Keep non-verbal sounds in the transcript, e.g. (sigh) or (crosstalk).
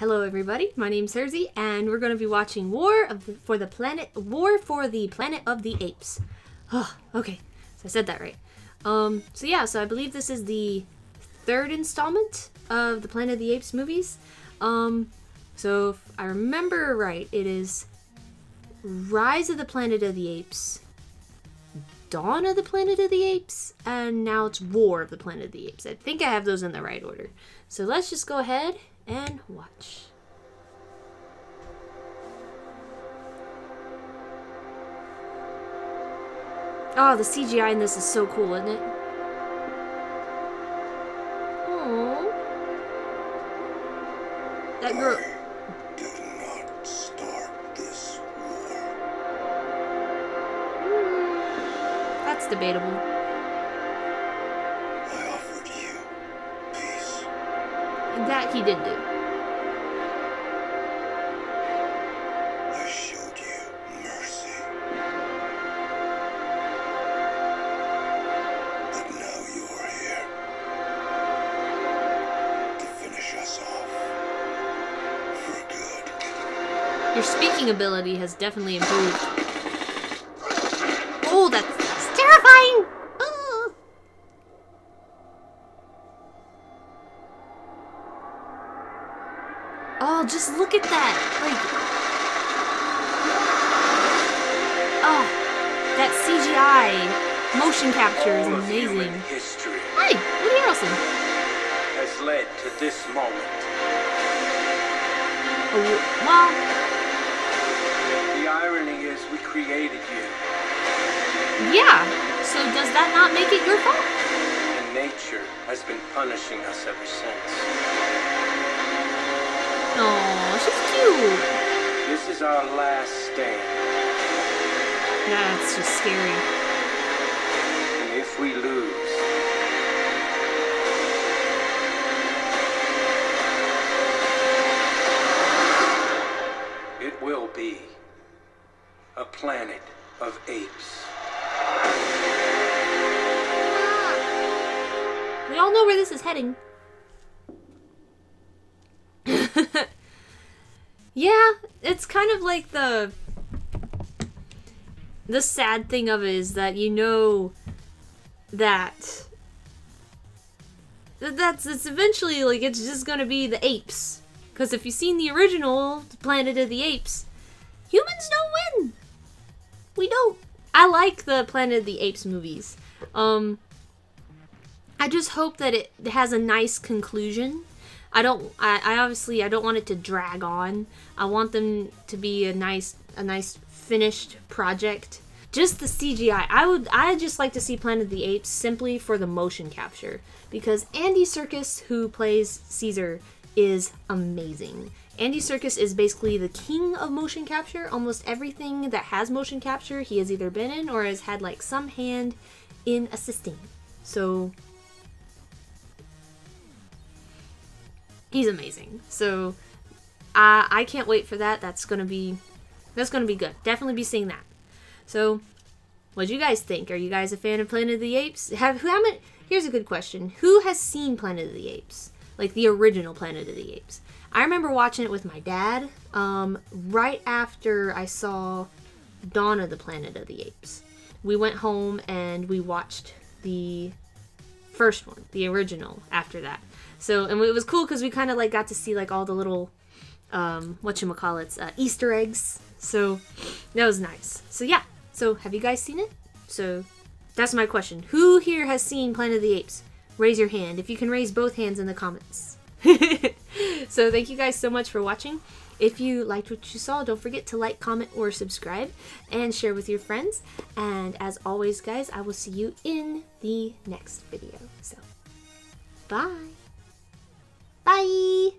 Hello, everybody. My name's Herzy, and we're going to be watching War of the, for the Planet War for the Planet of the Apes. Oh, okay. So I said that right. Um, so yeah, so I believe this is the third installment of the Planet of the Apes movies. Um, so if I remember right, it is Rise of the Planet of the Apes, Dawn of the Planet of the Apes, and now it's War of the Planet of the Apes. I think I have those in the right order. So let's just go ahead and watch. Oh, the CGI in this is so cool, isn't it? Aww. That girl. did not start this war. Hmm. That's debatable. That he did do. I showed you mercy. But now you are here to finish us off for good. Your speaking ability has definitely improved. Oh, just look at that! Like, oh, that CGI motion capture is All of human amazing. Hi, Woody Harrelson. has led to this moment. Oh, well, The irony is we created you, yeah. So does that not make it your fault? and nature has been punishing us ever since. This is our last stand, That's just scary. and if we lose, it will be a planet of apes. We all know where this is heading. Yeah, it's kind of like the the sad thing of it is that you know that that that's it's eventually like it's just gonna be the apes. Because if you've seen the original Planet of the Apes, humans don't win. We don't. I like the Planet of the Apes movies. Um, I just hope that it has a nice conclusion. I don't. I, I obviously I don't want it to drag on. I want them to be a nice a nice finished project. Just the CGI. I would. I just like to see Planet of the Apes simply for the motion capture because Andy Serkis, who plays Caesar, is amazing. Andy Serkis is basically the king of motion capture. Almost everything that has motion capture, he has either been in or has had like some hand in assisting. So he's amazing. So uh, I can't wait for that. That's gonna be that's gonna be good. Definitely be seeing that. So what do you guys think? Are you guys a fan of Planet of the Apes? Have who how many here's a good question. Who has seen Planet of the Apes? Like the original Planet of the Apes. I remember watching it with my dad, um, right after I saw Dawn of the Planet of the Apes. We went home and we watched the first one, the original, after that. So, and it was cool because we kind of like got to see like all the little, um, what you call it, uh, Easter eggs. So that was nice. So yeah. So have you guys seen it? So that's my question. Who here has seen Planet of the Apes? Raise your hand. If you can raise both hands in the comments. (laughs) so thank you guys so much for watching. If you liked what you saw, don't forget to like, comment, or subscribe and share with your friends. And as always, guys, I will see you in the next video. So, bye. Bye.